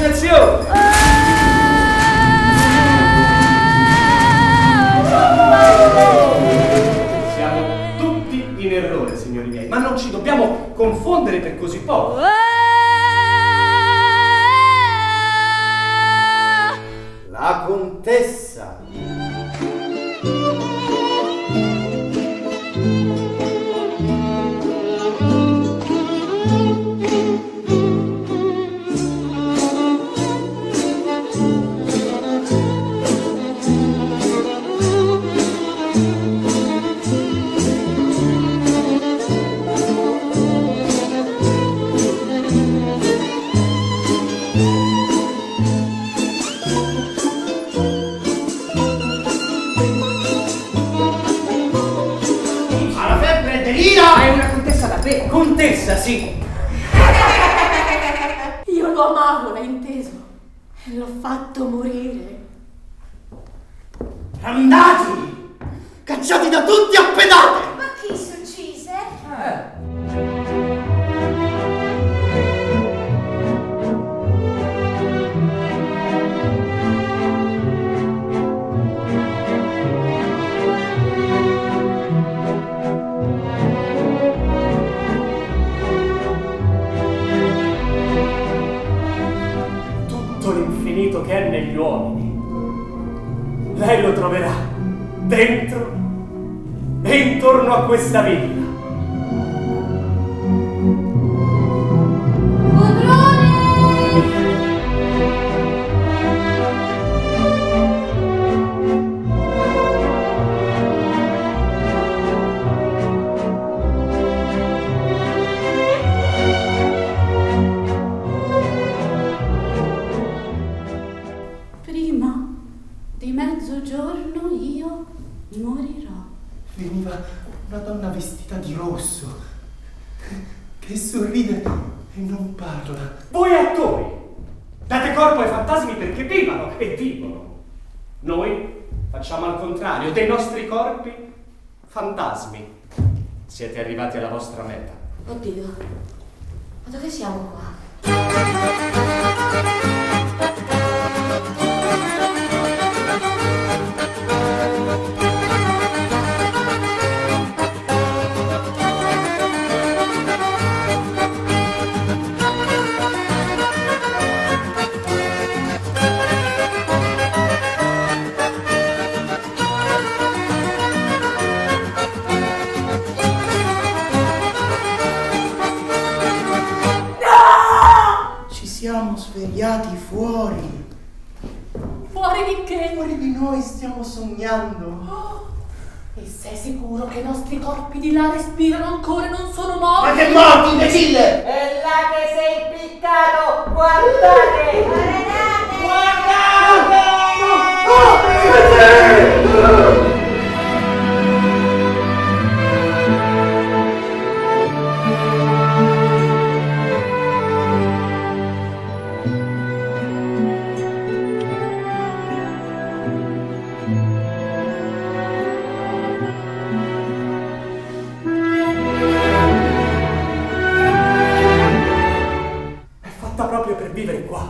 vaccinazione! Siamo tutti in errore, signori miei, ma non ci dobbiamo confondere per così poco. La contessa! Davvero. Contessa, sì. Io lo amavo, l'hai inteso? E l'ho fatto morire. Andati! Cacciati da tutti a pedate! L'infinito che è negli uomini. Lei lo troverà dentro e intorno a questa villa. Prima di mezzogiorno io morirò. Veniva una donna vestita di rosso, che sorride e non parla. Voi attori date corpo ai fantasmi perché vivano e vivono. Noi facciamo al contrario, dei nostri corpi fantasmi. Siete arrivati alla vostra meta. Oddio, ma dove siamo qua? Siamo svegliati fuori. Fuori di che? Fuori di noi stiamo sognando. E sei sicuro che i nostri corpi di là respirano ancora e non sono Ma morti? che morti, imbecille! È là che sei impiccato! Guardate! Guardate! È fatta proprio per vivere qua,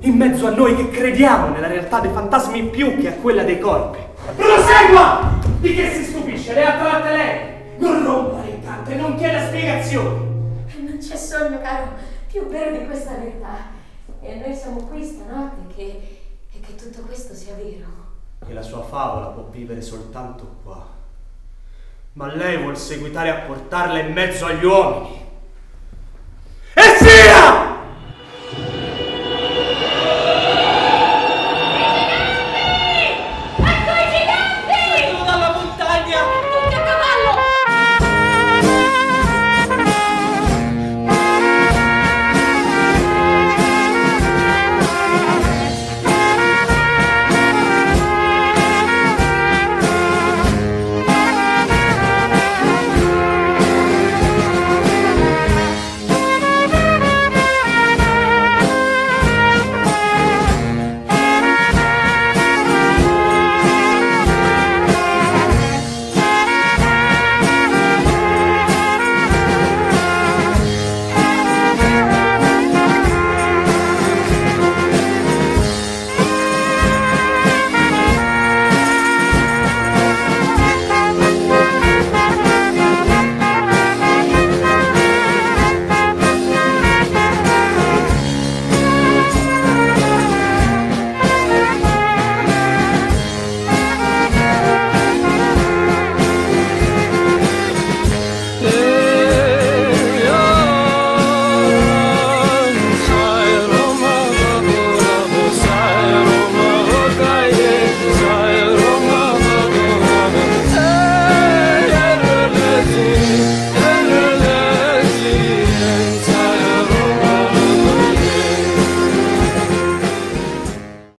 in mezzo a noi che crediamo nella realtà dei fantasmi più che a quella dei corpi. Prosegua! Di che si stupisce? Le ha tratte lei! Non rompa l'incanto e non chieda spiegazioni! Non c'è sogno, caro, più vero di questa verità. E noi siamo qui stanotte che, e che tutto questo sia vero. Che la sua favola può vivere soltanto qua. Ma lei vuol seguitare a portarla in mezzo agli uomini.